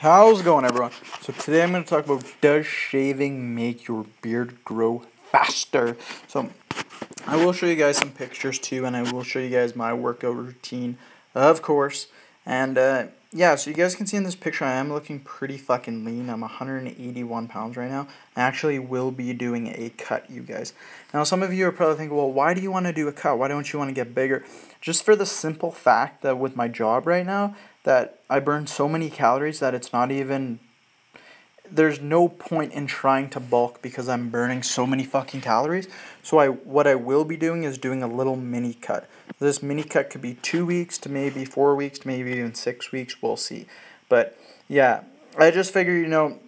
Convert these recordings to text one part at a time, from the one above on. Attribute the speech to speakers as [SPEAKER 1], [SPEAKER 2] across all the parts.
[SPEAKER 1] How's it going, everyone? So today I'm going to talk about does shaving make your beard grow faster? So I will show you guys some pictures too, and I will show you guys my workout routine, of course. And uh, yeah, so you guys can see in this picture I am looking pretty fucking lean. I'm 181 pounds right now. I actually will be doing a cut, you guys. Now, some of you are probably thinking, well, why do you want to do a cut? Why don't you want to get bigger? Just for the simple fact that with my job right now, that I burn so many calories that it's not even there's no point in trying to bulk because I'm burning so many fucking calories. So I what I will be doing is doing a little mini cut. This mini cut could be two weeks to maybe four weeks to maybe even six weeks. We'll see. But yeah, I just figure you know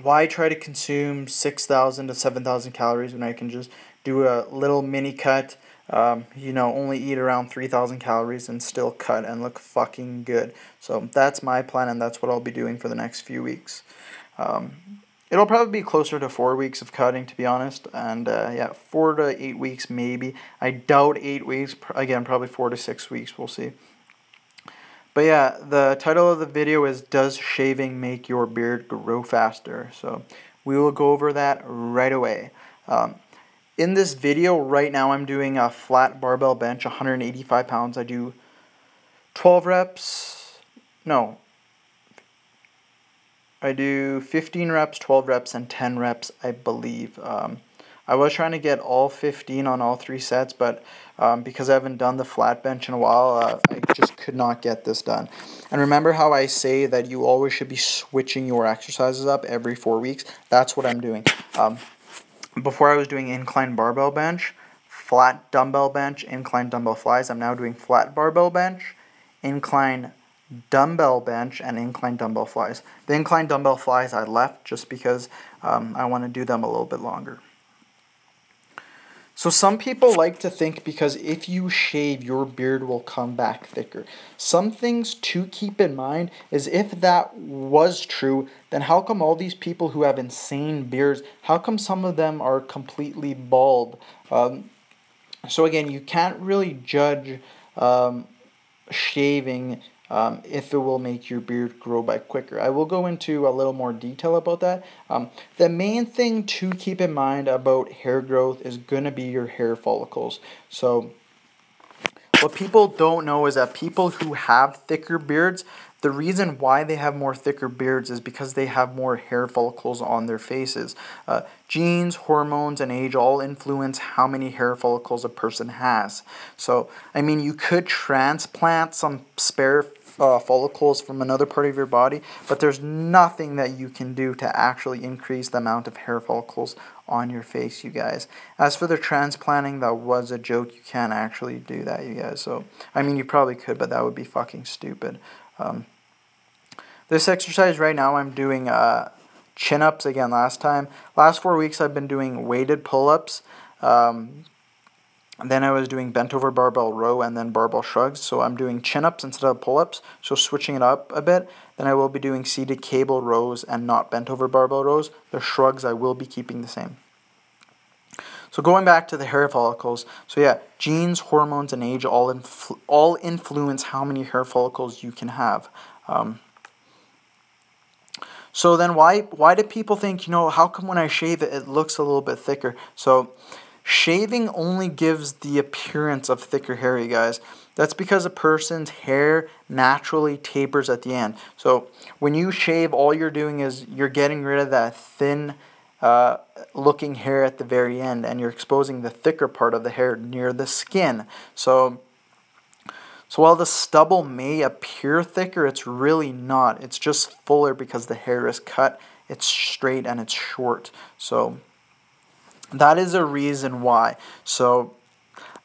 [SPEAKER 1] why try to consume six thousand to seven thousand calories when I can just do a little mini cut. Um, you know, only eat around 3,000 calories and still cut and look fucking good. So that's my plan, and that's what I'll be doing for the next few weeks. Um, it'll probably be closer to four weeks of cutting, to be honest. And uh, yeah, four to eight weeks, maybe. I doubt eight weeks. Again, probably four to six weeks. We'll see. But yeah, the title of the video is Does Shaving Make Your Beard Grow Faster? So we will go over that right away. Um, in this video right now, I'm doing a flat barbell bench, 185 pounds. I do 12 reps. No, I do 15 reps, 12 reps, and 10 reps, I believe. Um, I was trying to get all 15 on all three sets, but um, because I haven't done the flat bench in a while, uh, I just could not get this done. And remember how I say that you always should be switching your exercises up every four weeks? That's what I'm doing. Um, before I was doing incline barbell bench, flat dumbbell bench, incline dumbbell flies. I'm now doing flat barbell bench, incline dumbbell bench and incline dumbbell flies. The incline dumbbell flies I left just because um, I want to do them a little bit longer. So some people like to think because if you shave, your beard will come back thicker. Some things to keep in mind is if that was true, then how come all these people who have insane beards, how come some of them are completely bald? Um, so again, you can't really judge um, shaving um, if it will make your beard grow back quicker. I will go into a little more detail about that. Um, the main thing to keep in mind about hair growth is going to be your hair follicles. So what people don't know is that people who have thicker beards, the reason why they have more thicker beards is because they have more hair follicles on their faces. Uh, genes, hormones, and age all influence how many hair follicles a person has. So, I mean, you could transplant some spare uh, follicles from another part of your body, but there's nothing that you can do to actually increase the amount of hair follicles on your face, you guys. As for the transplanting, that was a joke. You can't actually do that, you guys. So, I mean, you probably could, but that would be fucking stupid. Um, this exercise right now, I'm doing uh, chin ups again last time. Last four weeks, I've been doing weighted pull ups. Um, then I was doing bent over barbell row and then barbell shrugs. So I'm doing chin ups instead of pull ups. So switching it up a bit. Then I will be doing seated cable rows and not bent over barbell rows. The shrugs I will be keeping the same. So going back to the hair follicles. So yeah, genes, hormones, and age all influ- all influence how many hair follicles you can have. Um, so then why why do people think, you know, how come when I shave it it looks a little bit thicker? So Shaving only gives the appearance of thicker hair, you guys. That's because a person's hair naturally tapers at the end. So when you shave, all you're doing is you're getting rid of that thin uh, looking hair at the very end and you're exposing the thicker part of the hair near the skin. So so while the stubble may appear thicker, it's really not. It's just fuller because the hair is cut, it's straight, and it's short. So that is a reason why. So,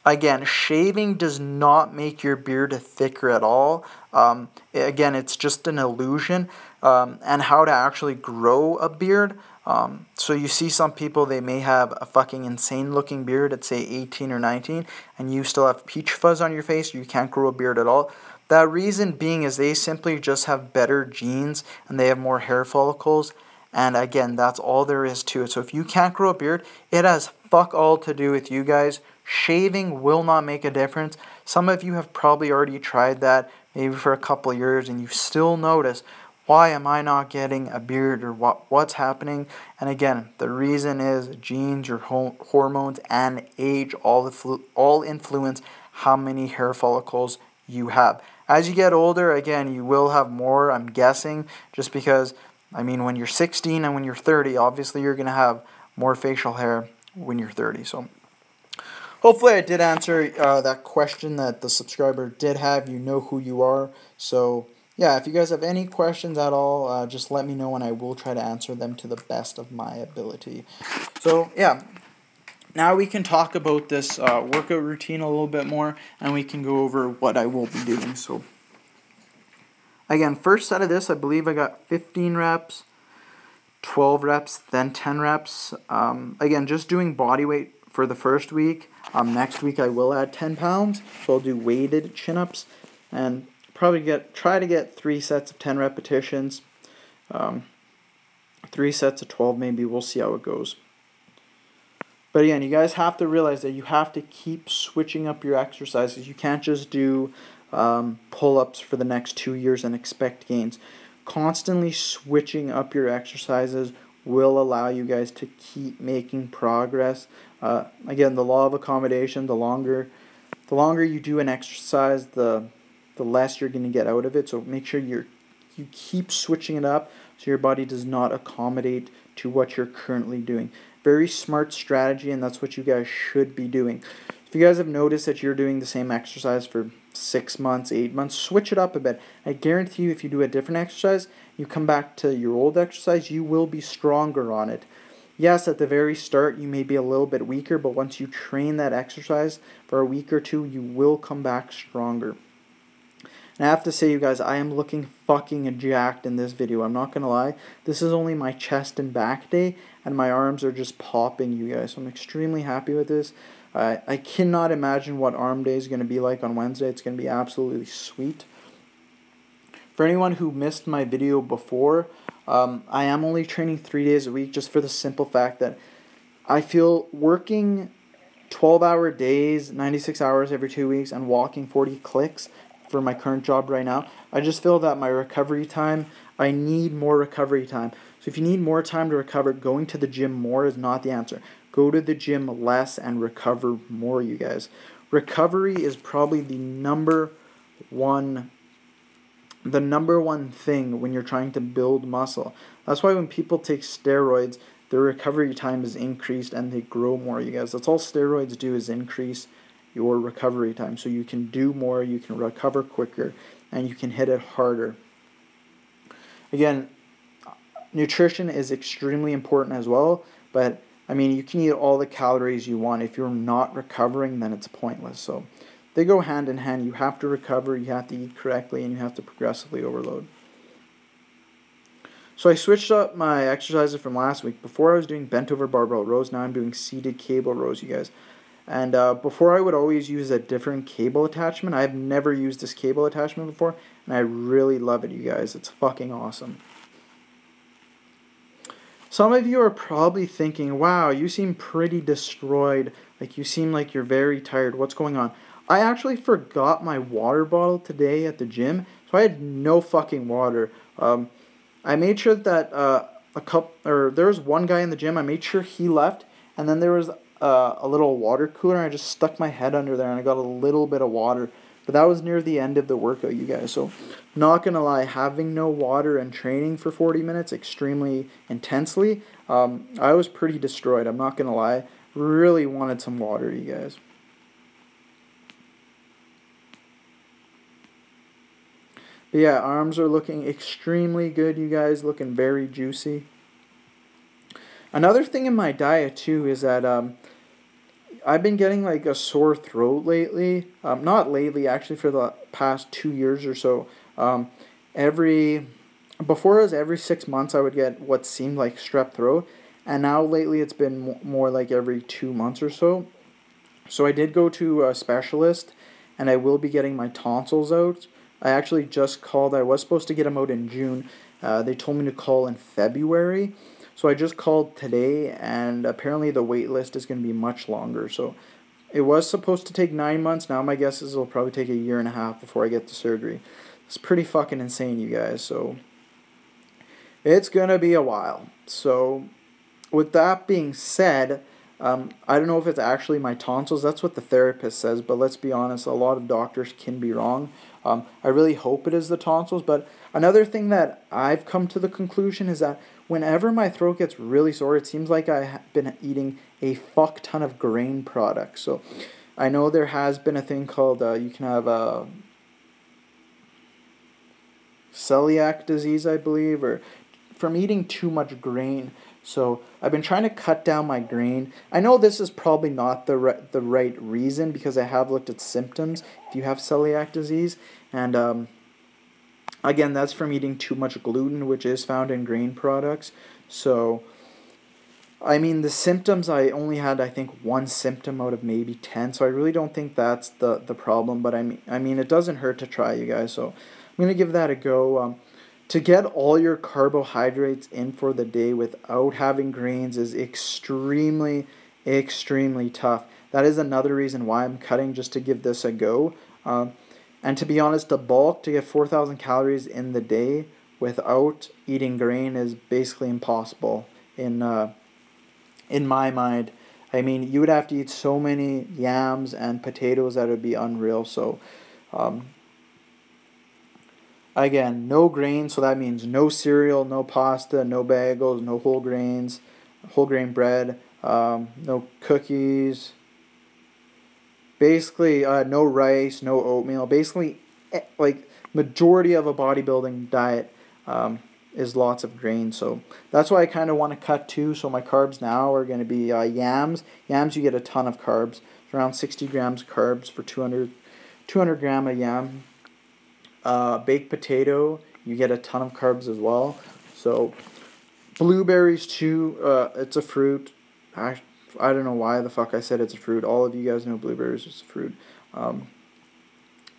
[SPEAKER 1] again, shaving does not make your beard thicker at all. Um, again, it's just an illusion. Um, and how to actually grow a beard. Um, so you see some people, they may have a fucking insane looking beard at say 18 or 19, and you still have peach fuzz on your face, you can't grow a beard at all. That reason being is they simply just have better genes and they have more hair follicles and again, that's all there is to it. So if you can't grow a beard, it has fuck all to do with you guys. Shaving will not make a difference. Some of you have probably already tried that maybe for a couple years and you still notice why am I not getting a beard or what what's happening? And again, the reason is genes, your hormones, and age all all influence how many hair follicles you have. As you get older, again, you will have more. I'm guessing just because I mean, when you're 16 and when you're 30, obviously you're gonna have more facial hair when you're 30. So. Hopefully, I did answer uh, that question that the subscriber did have. You know who you are. So, yeah, if you guys have any questions at all, uh, just let me know and I will try to answer them to the best of my ability. So, yeah, now we can talk about this uh, workout routine a little bit more and we can go over what I will be doing. So, again, first set of this, I believe I got 15 reps, 12 reps, then 10 reps. Um, again, just doing body weight for the first week. Um, next week I will add 10 pounds, so I'll do weighted chin ups and probably get try to get three sets of 10 repetitions um, three sets of 12 maybe we'll see how it goes but again you guys have to realize that you have to keep switching up your exercises you can't just do um, pull-ups for the next two years and expect gains constantly switching up your exercises will allow you guys to keep making progress uh, again the law of accommodation the longer the longer you do an exercise the the less you're going to get out of it. So make sure you're you keep switching it up so your body does not accommodate to what you're currently doing. Very smart strategy, and that's what you guys should be doing. If you guys have noticed that you're doing the same exercise for six months, eight months, switch it up a bit. I guarantee you, if you do a different exercise, you come back to your old exercise, you will be stronger on it. Yes, at the very start, you may be a little bit weaker, but once you train that exercise for a week or two, you will come back stronger. And I have to say, you guys, I am looking fucking jacked in this video. I'm not gonna lie. This is only my chest and back day, and my arms are just popping, you guys. So I'm extremely happy with this. Uh, I cannot imagine what arm day is gonna be like on Wednesday. It's gonna be absolutely sweet. For anyone who missed my video before, um, I am only training three days a week just for the simple fact that I feel working 12 hour days, 96 hours every two weeks, and walking 40 clicks for my current job right now. I just feel that my recovery time, I need more recovery time. So if you need more time to recover, going to the gym more is not the answer. Go to the gym less and recover more, you guys. Recovery is probably the number one the number one thing when you're trying to build muscle. That's why when people take steroids, their recovery time is increased and they grow more, you guys. That's all steroids do is increase your recovery time. So you can do more, you can recover quicker, and you can hit it harder. Again, nutrition is extremely important as well, but I mean, you can eat all the calories you want. If you're not recovering, then it's pointless. So they go hand in hand. You have to recover, you have to eat correctly, and you have to progressively overload. So I switched up my exercises from last week. Before I was doing bent over barbell rows, now I'm doing seated cable rows, you guys. And uh, before I would always use a different cable attachment. I've never used this cable attachment before, and I really love it, you guys. It's fucking awesome. Some of you are probably thinking, wow, you seem pretty destroyed. Like, you seem like you're very tired. What's going on? I actually forgot my water bottle today at the gym, so I had no fucking water. Um, I made sure that uh, a cup, or there was one guy in the gym, I made sure he left, and then there was uh, a little water cooler I just stuck my head under there and I got a little bit of water. But that was near the end of the workout, you guys. So, not gonna lie, having no water and training for 40 minutes extremely intensely, um, I was pretty destroyed. I'm not gonna lie. Really wanted some water, you guys. But yeah, arms are looking extremely good, you guys. Looking very juicy. Another thing in my diet too is that um, I've been getting like a sore throat lately. Um, not lately, actually, for the past two years or so. Um, every before it was every six months, I would get what seemed like strep throat, and now lately it's been more like every two months or so. So I did go to a specialist, and I will be getting my tonsils out. I actually just called. I was supposed to get them out in June. Uh, they told me to call in February. So I just called today, and apparently the wait list is going to be much longer. So it was supposed to take nine months. Now my guess is it'll probably take a year and a half before I get the surgery. It's pretty fucking insane, you guys. So it's gonna be a while. So, with that being said, um, I don't know if it's actually my tonsils. That's what the therapist says, but let's be honest, a lot of doctors can be wrong. Um, I really hope it is the tonsils, but another thing that I've come to the conclusion is that whenever my throat gets really sore, it seems like I've been eating a fuck ton of grain products. So I know there has been a thing called uh, you can have a uh, celiac disease, I believe, or from eating too much grain. So I've been trying to cut down my grain. I know this is probably not the right, the right reason because I have looked at symptoms if you have celiac disease. And um, again, that's from eating too much gluten, which is found in grain products. So, I mean, the symptoms, I only had, I think, one symptom out of maybe 10. So I really don't think that's the, the problem. But I mean, I mean, it doesn't hurt to try, you guys. So I'm going to give that a go. Um, to get all your carbohydrates in for the day without having grains is extremely, extremely tough. That is another reason why I'm cutting just to give this a go. Um, and to be honest, the bulk to get 4,000 calories in the day without eating grain is basically impossible in uh, in my mind. I mean, you would have to eat so many yams and potatoes that would be unreal. So, um, Again, no grain, so that means no cereal, no pasta, no bagels, no whole grains, whole grain bread, um, no cookies. Basically, uh, no rice, no oatmeal. Basically, eh, like majority of a bodybuilding diet um, is lots of grain. So that's why I kind of want to cut too. So my carbs now are going to be uh, yams. Yams, you get a ton of carbs. Around 60 grams of carbs for 200, 200 gram of yam uh, baked potato, you get a ton of carbs as well. So blueberries too. Uh, it's a fruit. I I don't know why the fuck I said it's a fruit. All of you guys know blueberries is a fruit. Um,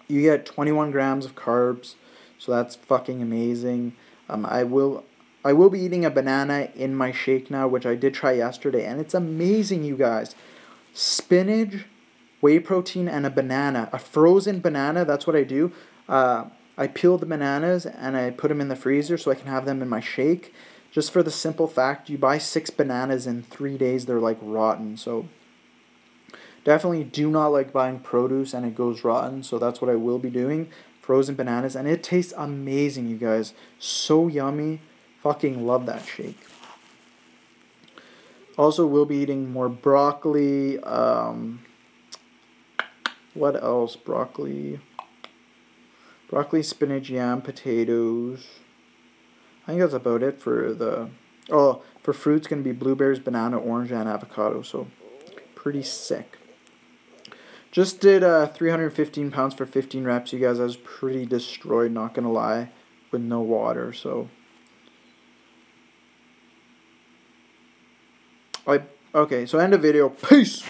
[SPEAKER 1] you get 21 grams of carbs, so that's fucking amazing. Um, I will I will be eating a banana in my shake now, which I did try yesterday, and it's amazing, you guys. Spinach, whey protein, and a banana, a frozen banana. That's what I do. Uh, I peel the bananas and I put them in the freezer so I can have them in my shake. Just for the simple fact, you buy six bananas in three days, they're like rotten. So definitely do not like buying produce and it goes rotten. So that's what I will be doing. Frozen bananas. And it tastes amazing, you guys. So yummy. Fucking love that shake. Also, we'll be eating more broccoli. Um, what else? Broccoli broccoli, spinach, yam, potatoes. I think that's about it for the. Oh, for fruits, gonna be blueberries, banana, orange, and avocado. So, pretty sick. Just did uh, 315 pounds for 15 reps, you guys. I was pretty destroyed, not gonna lie, with no water. So, I okay. So end of video. Peace.